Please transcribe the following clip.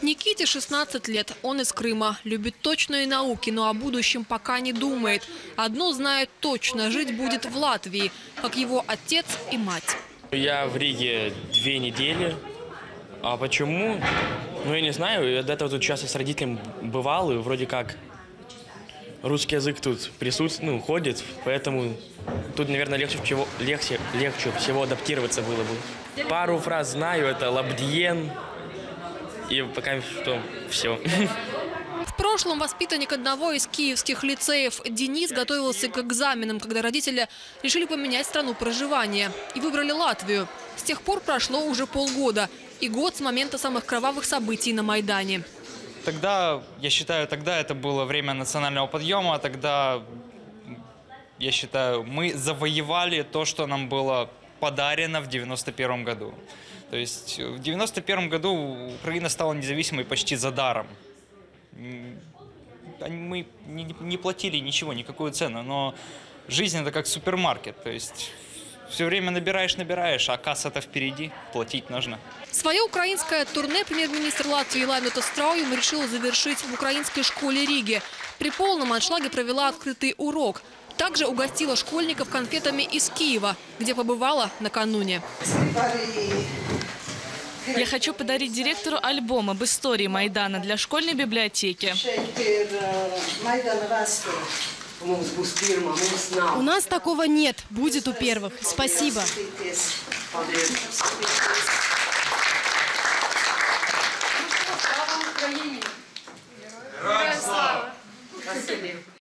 Никите 16 лет, он из Крыма. Любит точные науки, но о будущем пока не думает. Одно знает точно – жить будет в Латвии, как его отец и мать. Я в Риге две недели. А почему? Ну, я не знаю. Я до этого тут часто с родителями бывал, и вроде как русский язык тут присутствует, ну, ходит, поэтому тут, наверное, легче всего, легче, легче всего адаптироваться было бы. Пару фраз знаю, это лабдиен, и пока что все. В прошлом воспитанник одного из киевских лицеев Денис готовился к экзаменам, когда родители решили поменять страну проживания и выбрали Латвию. С тех пор прошло уже полгода и год с момента самых кровавых событий на Майдане. Тогда, я считаю, тогда это было время национального подъема, тогда, я считаю, мы завоевали то, что нам было подарено в 91 году. То есть в 91 году Украина стала независимой почти за даром. Мы не платили ничего, никакую цену, но жизнь это как супермаркет, то есть все время набираешь, набираешь, а касса-то впереди, платить нужно. Свое украинское турне премьер-министр Латвии Лаймета Страуем решил завершить в украинской школе Риги. При полном аншлаге провела открытый урок. Также угостила школьников конфетами из Киева, где побывала накануне. Я хочу подарить директору альбом об истории Майдана для школьной библиотеки. Uh. У нас такого нет. Будет у первых. Спасибо.